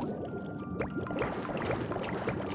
Thank you.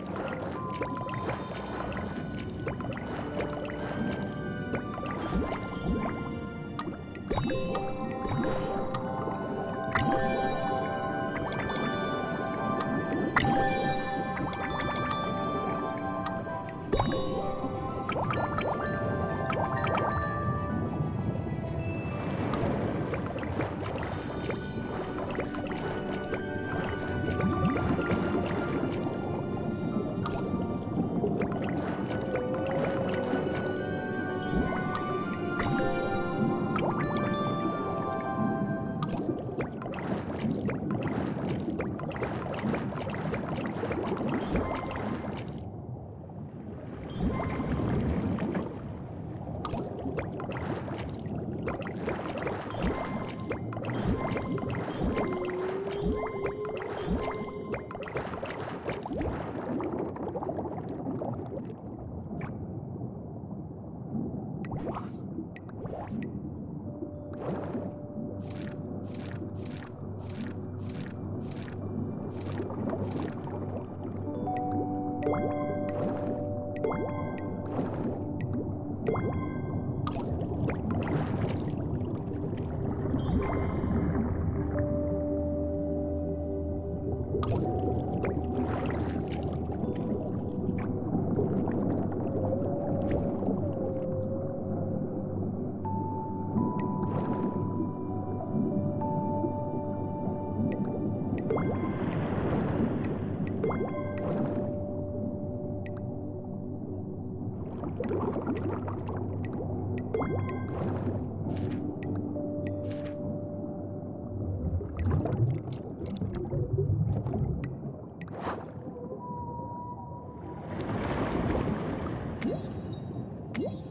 you you.